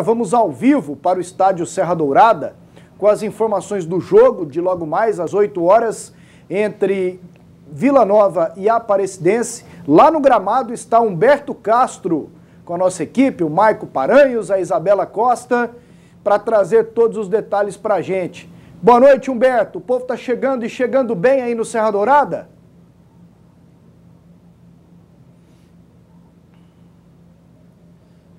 Vamos ao vivo para o estádio Serra Dourada com as informações do jogo de logo mais às 8 horas entre Vila Nova e Aparecidense. Lá no gramado está Humberto Castro com a nossa equipe, o Maico Paranhos, a Isabela Costa, para trazer todos os detalhes para a gente. Boa noite, Humberto. O povo está chegando e chegando bem aí no Serra Dourada?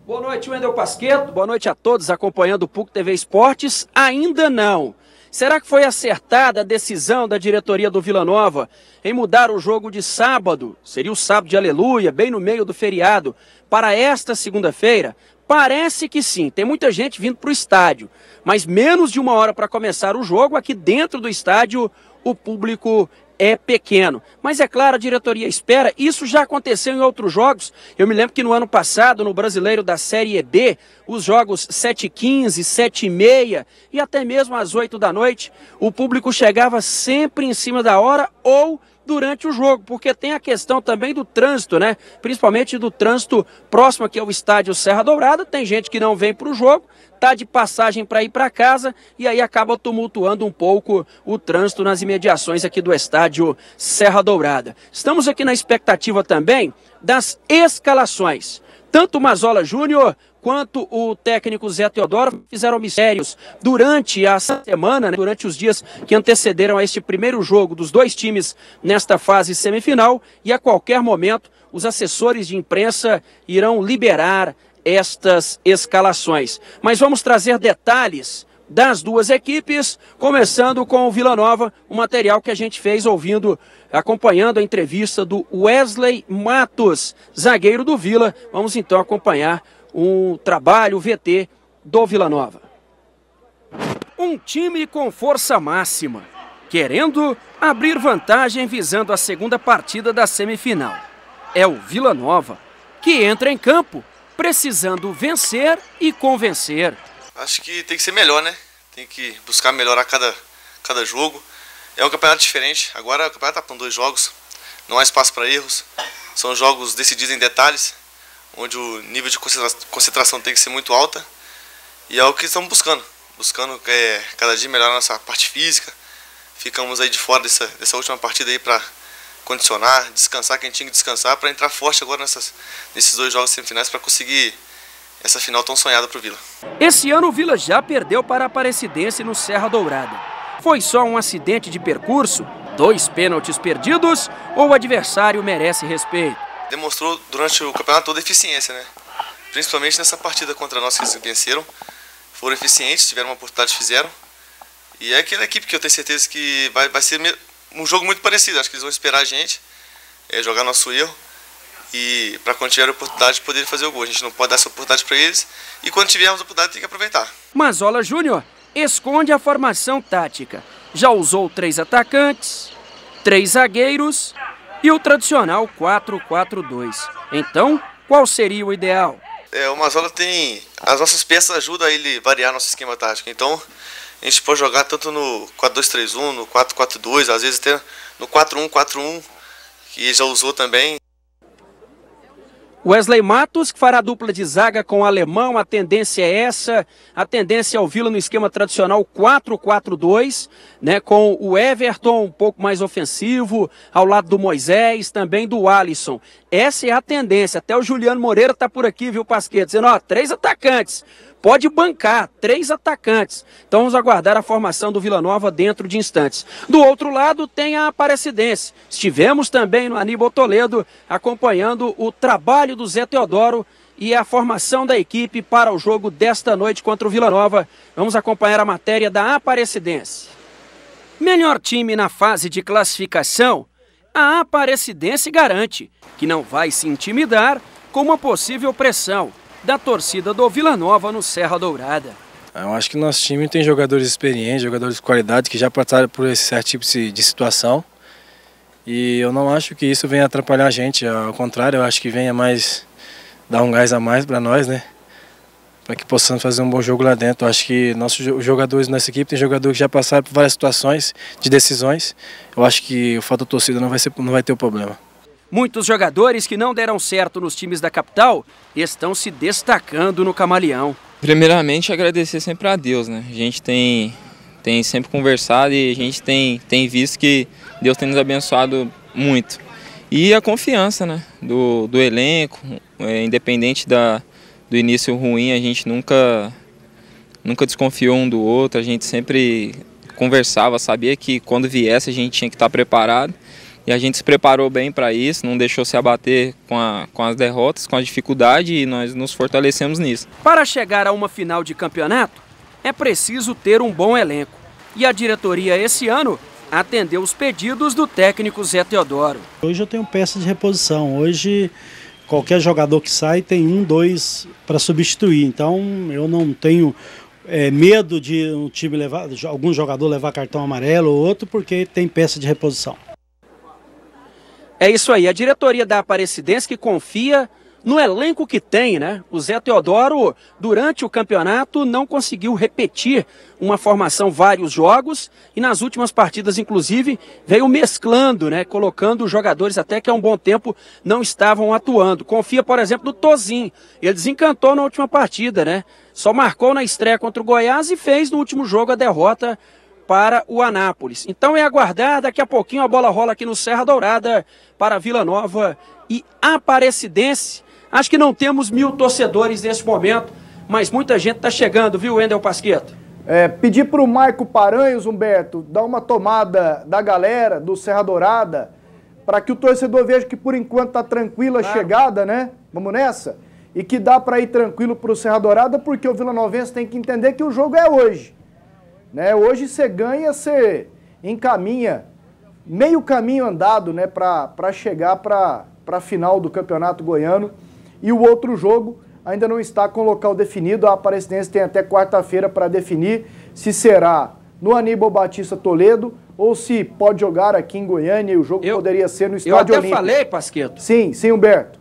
Boa noite, Wendel Pasqueto. Boa noite a todos acompanhando o PUC TV Esportes. Ainda não. Será que foi acertada a decisão da diretoria do Vila Nova em mudar o jogo de sábado, seria o sábado de aleluia, bem no meio do feriado, para esta segunda-feira? Parece que sim, tem muita gente vindo para o estádio, mas menos de uma hora para começar o jogo, aqui dentro do estádio, o público é pequeno. Mas é claro, a diretoria espera. Isso já aconteceu em outros jogos. Eu me lembro que no ano passado, no brasileiro da Série B, os jogos 7h15, 7h30 e até mesmo às 8 da noite, o público chegava sempre em cima da hora ou durante o jogo, porque tem a questão também do trânsito, né? Principalmente do trânsito próximo aqui ao estádio Serra Dourada. Tem gente que não vem para o jogo, tá de passagem para ir para casa e aí acaba tumultuando um pouco o trânsito nas imediações aqui do estádio Serra Dourada. Estamos aqui na expectativa também das escalações. Tanto o Mazola Júnior quanto o técnico Zé Teodoro fizeram mistérios durante a semana, né, durante os dias que antecederam a este primeiro jogo dos dois times nesta fase semifinal e a qualquer momento os assessores de imprensa irão liberar estas escalações. Mas vamos trazer detalhes das duas equipes, começando com o Vila Nova, o material que a gente fez ouvindo, acompanhando a entrevista do Wesley Matos, zagueiro do Vila. Vamos então acompanhar um trabalho VT do Vila Nova. Um time com força máxima, querendo abrir vantagem visando a segunda partida da semifinal. É o Vila Nova, que entra em campo precisando vencer e convencer. Acho que tem que ser melhor, né? Tem que buscar melhorar cada, cada jogo. É um campeonato diferente. Agora o campeonato está com dois jogos. Não há espaço para erros. São jogos decididos em detalhes, onde o nível de concentração tem que ser muito alta. E é o que estamos buscando. Buscando é, cada dia melhorar nossa parte física. Ficamos aí de fora dessa, dessa última partida aí para condicionar, descansar quem tinha que descansar, para entrar forte agora nessas, nesses dois jogos semifinais para conseguir essa final tão sonhada para o Vila. Esse ano o Vila já perdeu para a Aparecidense no Serra Dourada. Foi só um acidente de percurso, dois pênaltis perdidos ou o adversário merece respeito? Demonstrou durante o campeonato toda eficiência, né? Principalmente nessa partida contra nós que eles venceram. Foram eficientes, tiveram uma oportunidade, fizeram. E é aquela equipe que eu tenho certeza que vai, vai ser um jogo muito parecido. Acho que eles vão esperar a gente, é, jogar nosso erro e para quando tiver a oportunidade poder fazer o gol. A gente não pode dar essa oportunidade para eles e quando tivermos a oportunidade tem que aproveitar. Mazola Júnior esconde a formação tática. Já usou três atacantes, três zagueiros e o tradicional 4-4-2. Então, qual seria o ideal? É, o Mazola tem. As nossas peças ajudam a ele variar nosso esquema tático. Então, a gente pode jogar tanto no 4-2-3-1, no 4-4-2, às vezes até no 4-1-4-1, que já usou também. Wesley Matos, que fará dupla de zaga com o alemão, a tendência é essa, a tendência é o Vila no esquema tradicional 4-4-2, né, com o Everton um pouco mais ofensivo, ao lado do Moisés, também do Alisson. Essa é a tendência, até o Juliano Moreira está por aqui, viu, Pasquete, dizendo, ó, três atacantes, pode bancar três atacantes. Então vamos aguardar a formação do Vila Nova dentro de instantes. Do outro lado tem a Aparecidense. Estivemos também no Aníbal Toledo acompanhando o trabalho do Zé Teodoro e a formação da equipe para o jogo desta noite contra o Vila Nova. Vamos acompanhar a matéria da Aparecidense. Melhor time na fase de classificação, a Aparecidense garante que não vai se intimidar com uma possível pressão da torcida do Vila Nova no Serra Dourada. Eu acho que nosso time tem jogadores experientes, jogadores de qualidade que já passaram por esse certo tipo de situação. E eu não acho que isso venha atrapalhar a gente, ao contrário, eu acho que venha mais dar um gás a mais para nós, né? Para que possamos fazer um bom jogo lá dentro. Eu acho que nossos jogadores nessa equipe tem jogadores que já passaram por várias situações de decisões. Eu acho que o fato da torcida não vai, ser, não vai ter o problema. Muitos jogadores que não deram certo nos times da capital estão se destacando no Camaleão. Primeiramente, agradecer sempre a Deus, né? A gente tem, tem sempre conversado e a gente tem, tem visto que Deus tem nos abençoado muito. E a confiança né? do, do elenco, é, independente da, do início ruim, a gente nunca, nunca desconfiou um do outro, a gente sempre conversava, sabia que quando viesse a gente tinha que estar preparado. E a gente se preparou bem para isso, não deixou se abater com, a, com as derrotas, com a dificuldade e nós nos fortalecemos nisso. Para chegar a uma final de campeonato, é preciso ter um bom elenco. E a diretoria esse ano atendeu os pedidos do técnico Zé Teodoro. Hoje eu tenho peça de reposição. Hoje qualquer jogador que sai tem um, dois para substituir. Então eu não tenho é, medo de um time levar, algum jogador levar cartão amarelo ou outro, porque tem peça de reposição. É isso aí, a diretoria da Aparecidense que confia no elenco que tem, né? O Zé Teodoro, durante o campeonato, não conseguiu repetir uma formação vários jogos e nas últimas partidas, inclusive, veio mesclando, né? Colocando jogadores até que há um bom tempo não estavam atuando. Confia, por exemplo, no Tozin. Ele desencantou na última partida, né? Só marcou na estreia contra o Goiás e fez no último jogo a derrota para o Anápolis. Então é aguardar, daqui a pouquinho a bola rola aqui no Serra Dourada para Vila Nova e Aparecidense. Acho que não temos mil torcedores nesse momento, mas muita gente está chegando, viu, Wendel Pasqueto? É, pedir para o Marco Paranhos, Humberto, dar uma tomada da galera do Serra Dourada, para que o torcedor veja que por enquanto está tranquila a claro. chegada, né? Vamos nessa? E que dá para ir tranquilo para o Serra Dourada, porque o Vila Novense tem que entender que o jogo é hoje. Né? Hoje você ganha, você encaminha meio caminho andado né, para chegar para a final do Campeonato Goiano. E o outro jogo ainda não está com local definido. A Aparecidense tem até quarta-feira para definir se será no Aníbal Batista Toledo ou se pode jogar aqui em Goiânia e o jogo eu, poderia ser no Estádio Olímpico. Eu até falei, Pasqueto. Sim, sim, Humberto.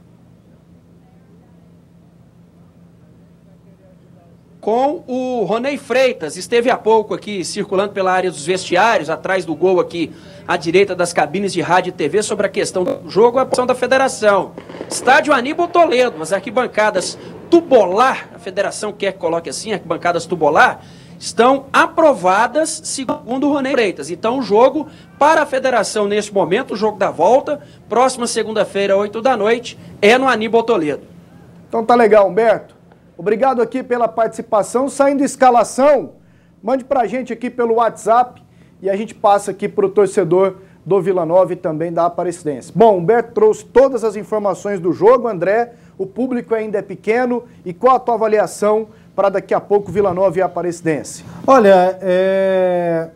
com o Ronei Freitas. Esteve há pouco aqui circulando pela área dos vestiários, atrás do gol aqui, à direita das cabines de rádio e TV, sobre a questão do jogo, a posição da federação. Estádio Aníbal Toledo, as arquibancadas tubolar, a federação quer que coloque assim, arquibancadas tubolar, estão aprovadas segundo o Ronei Freitas. Então o jogo para a federação neste momento, o jogo da volta, próxima segunda-feira, 8 da noite, é no Aníbal Toledo. Então tá legal, Humberto. Obrigado aqui pela participação. Saindo escalação, mande para a gente aqui pelo WhatsApp e a gente passa aqui para o torcedor do Vila Nova e também da Aparecidense. Bom, Humberto trouxe todas as informações do jogo, André. O público ainda é pequeno. E qual a tua avaliação para daqui a pouco Vila Nova e Aparecidense? Olha, é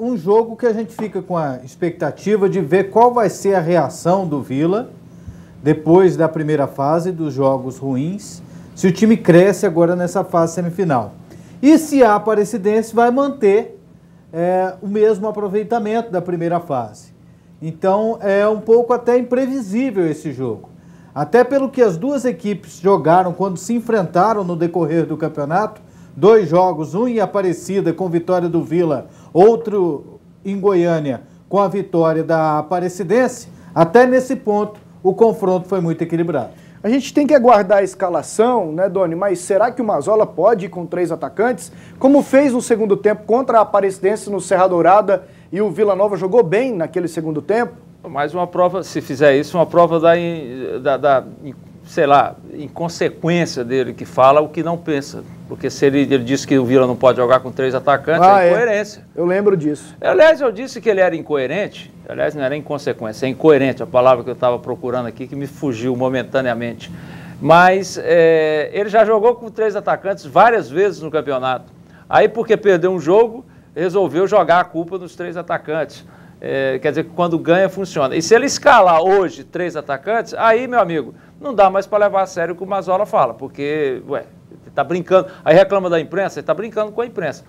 um jogo que a gente fica com a expectativa de ver qual vai ser a reação do Vila depois da primeira fase dos jogos ruins, se o time cresce agora nessa fase semifinal. E se a Aparecidense vai manter é, o mesmo aproveitamento da primeira fase. Então é um pouco até imprevisível esse jogo. Até pelo que as duas equipes jogaram quando se enfrentaram no decorrer do campeonato, dois jogos, um em Aparecida com vitória do Vila, outro em Goiânia com a vitória da Aparecidense, até nesse ponto o confronto foi muito equilibrado. A gente tem que aguardar a escalação, né, Doni? Mas será que o Mazola pode ir com três atacantes? Como fez no segundo tempo contra a Aparecidense no Serra Dourada e o Vila Nova jogou bem naquele segundo tempo? Mais uma prova, se fizer isso, uma prova da, da, da sei lá, inconsequência dele, que fala o que não pensa. Porque se ele, ele disse que o Vila não pode jogar com três atacantes, ah, é incoerência. É. Eu lembro disso. Aliás, eu disse que ele era incoerente, aliás, não era inconsequência, é incoerente, a palavra que eu estava procurando aqui, que me fugiu momentaneamente. Mas é, ele já jogou com três atacantes várias vezes no campeonato. Aí, porque perdeu um jogo, resolveu jogar a culpa dos três atacantes. É, quer dizer que quando ganha, funciona. E se ele escalar hoje três atacantes, aí, meu amigo, não dá mais para levar a sério o que o Mazola fala, porque, ué, está brincando. Aí reclama da imprensa, ele está brincando com a imprensa.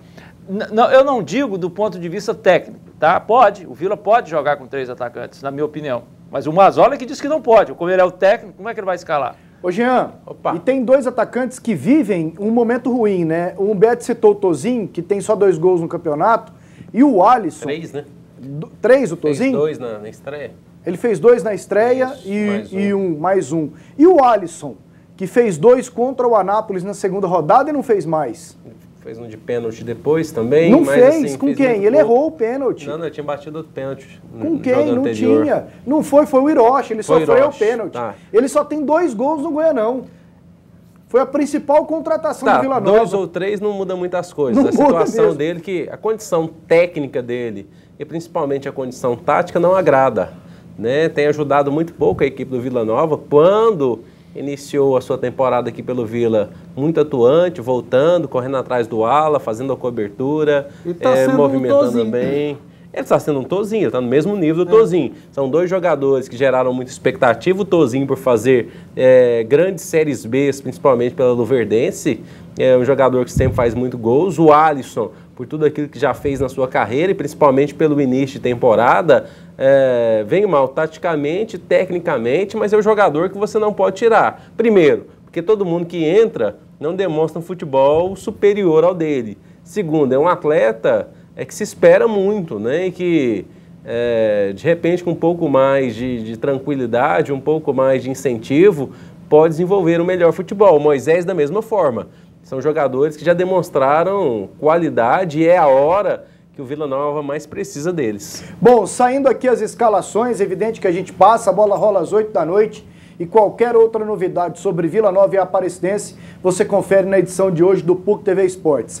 Não, eu não digo do ponto de vista técnico, tá? Pode, o Vila pode jogar com três atacantes, na minha opinião. Mas o Mazola é que diz que não pode. Como ele é o técnico, como é que ele vai escalar? Ô Jean, Opa. e tem dois atacantes que vivem um momento ruim, né? O Humberto citou o Tozinho, que tem só dois gols no campeonato, e o Alisson. Três, né? Do, três o Tozinho? dois na, na estreia. Ele fez dois na estreia Isso, e, mais um. e um, mais um. E o Alisson, que fez dois contra o Anápolis na segunda rodada e não fez mais? Fez um de pênalti depois também. não mas, fez, assim, com fez quem? Ele pouco. errou o pênalti. Não, não, tinha batido outro pênalti. Com quem? Não anterior. tinha. Não foi, foi o Hiroshi, ele Foi sofreu o pênalti. tá. Ele só tem dois gols no Goianão. Foi a principal contratação do Tá, Vila dois Nova. ou três não muda muitas coisas. Não a situação dele, que a condição técnica dele e principalmente a condição tática não agrada. Né? Tem ajudado muito pouco a equipe do Vila Nova quando iniciou a sua temporada aqui pelo Vila muito atuante, voltando, correndo atrás do ala, fazendo a cobertura, E tá um movimentando Tozinho. bem. Ele está sendo um Tozinho, está no mesmo nível do Tozinho. São dois jogadores que geraram muita expectativa. O Tozinho por fazer eh, grandes séries B, principalmente pela Luverdense, é um jogador que sempre faz muito gols. O Alisson, por tudo aquilo que já fez na sua carreira e principalmente pelo início de temporada, eh, vem mal taticamente, tecnicamente, mas é um jogador que você não pode tirar. Primeiro, porque todo mundo que entra não demonstra um futebol superior ao dele. Segundo, é um atleta é que se espera muito, né? E que é, de repente com um pouco mais de, de tranquilidade, um pouco mais de incentivo, pode desenvolver um melhor futebol. O Moisés da mesma forma. São jogadores que já demonstraram qualidade e é a hora que o Vila Nova mais precisa deles. Bom, saindo aqui as escalações, evidente que a gente passa, a bola rola às 8 da noite e qualquer outra novidade sobre Vila Nova e Aparecidense, você confere na edição de hoje do PUC TV Esportes.